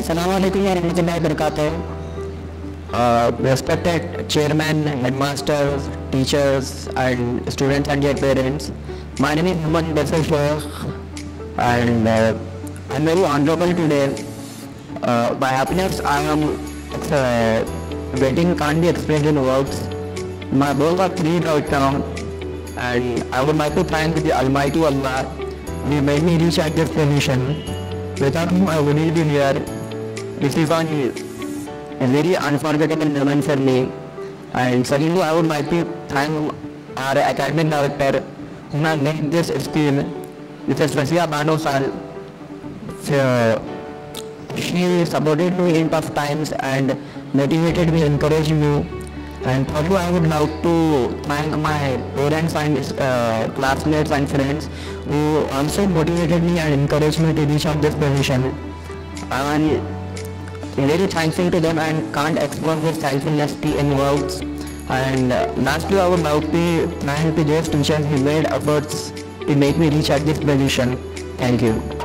Assalamualaikum warahmatullahi wabarakatuh. Uh, respected chairman, headmasters, teachers, and students and their parents. My name is Muhammad Basir and uh, I'm very honorable today. Uh, my happiness I am uh, waiting can't be explained in words. My goals are three right now, and I would like to thank the Almighty Allah. He made me reach at this position. Without him, I wouldn't be here. This is a very unforgettable moment for me. And secondly, I would like to thank our academic director who has made this. This is Rasia Bano Sal. She supported me in tough times and motivated me, encouraged me. And thirdly, I would like to thank my parents and uh, classmates and friends who also motivated me and encouraged me to reach out this position. And very thankful to them and can't express this thankfulness in words. And uh, lastly, our to thank to those teachers made efforts to make me reach at this position. Thank you.